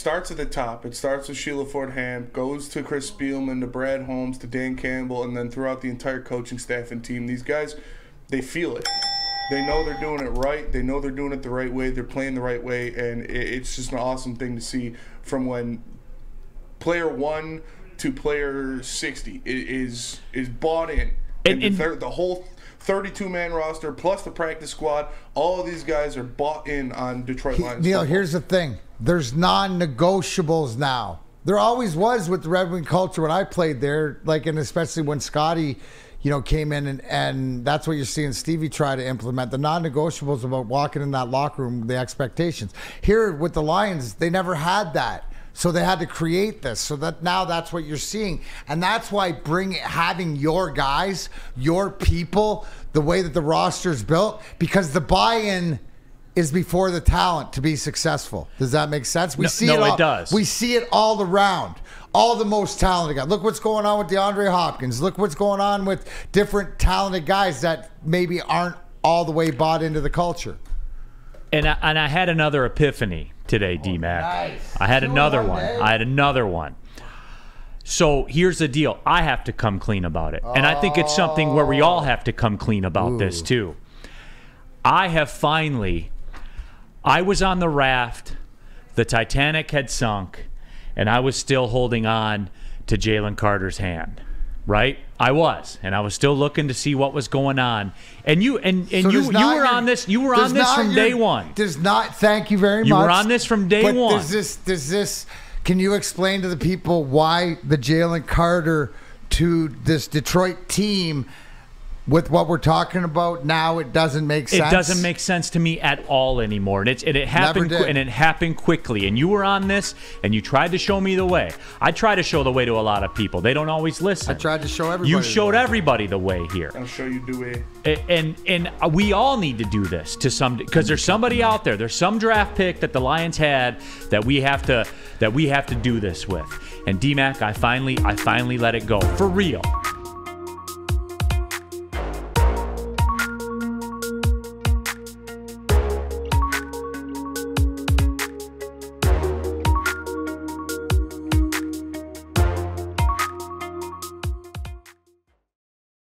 starts at the top. It starts with Sheila Ford Hamp, goes to Chris Spielman, to Brad Holmes, to Dan Campbell, and then throughout the entire coaching staff and team. These guys, they feel it. They know they're doing it right. They know they're doing it the right way. They're playing the right way, and it's just an awesome thing to see from when player one to player sixty i- is is bought in. And- And, and- the, whole 32 man roster plus the practice squad, all of these guys are bought in on Detroit Lions. Neal, football. here's the thing. There's non-negotiables now. There always was with the Red Wing culture when I played there, like and especially when Scotty, you know, came in and, and that's what you're seeing Stevie try to implement. The non-negotiables about walking in that locker room, the expectations. Here with the Lions, they never had that. So they had to create this. So that now that's what you're seeing. And that's why bring having your guys, your people, the way that the roster's built, because the buy-in is before the talent to be successful. Does that make sense? We No- see no, it, all, it does. We see it all around. All the most talented guys. Look what's going on with DeAndre Hopkins. Look what's going on with different talented guys that maybe aren't all the way bought into the culture. And I, and I had another epiphany today, oh, D Mac. nice. I had Two another one. I had another one. So here's the deal. I have to come clean about it. And I think it's something where we all have to come clean about this oh. too. I have finally I was on the raft, the Titanic had sunk, and I was still holding on to Jalen Carter's hand. Right? I was. And I was still looking to see what was going on. And you and, and So you you were your- on this you were on this from your- day one. Does not. Thank you very You much. You were on this from day but one. Does this? Does this? Can you explain to the people why the Jalen Carter to this Detroit team, with what we're talking about now, it doesn't make sense. It doesn't make sense to me at all anymore, and it's and it happened and it happened quickly. And you were on this, and you tried to show me the way. I try to show the way to a lot of people. They don't always listen. I tried to show everybody. You the showed way. everybody the way here, I'll show you Dewey. A- and and we all need to do this to some because there's somebody out there. There's some draft pick that the Lions had that we have to that we have to do this with. And DMAC, I finally I finally let it go for real.